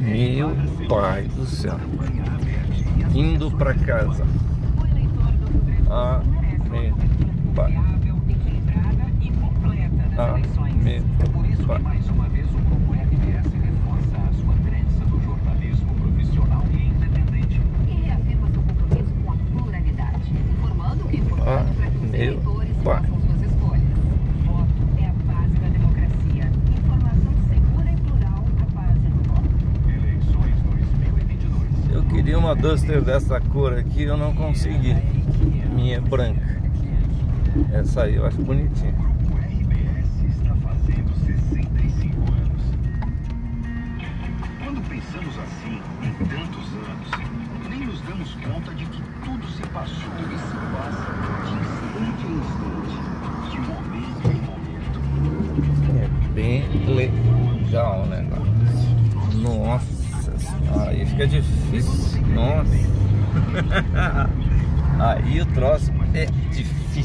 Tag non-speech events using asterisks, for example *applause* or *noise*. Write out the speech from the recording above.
Meu pai do céu. Indo pra casa. Ah, meu pai. Ah, meu pai. Mais uma vez, queria uma Duster dessa cor aqui, eu não consegui. Minha é branca. Essa aí eu acho bonitinha. O RBS está fazendo 65 anos. Quando pensamos assim, em tantos anos, nem nos damos conta de que tudo se passou e se passa de instante em instante, de momento em momento. É bem legal o negócio. Aí fica difícil. Nossa. *laughs* Aí o troço é difícil.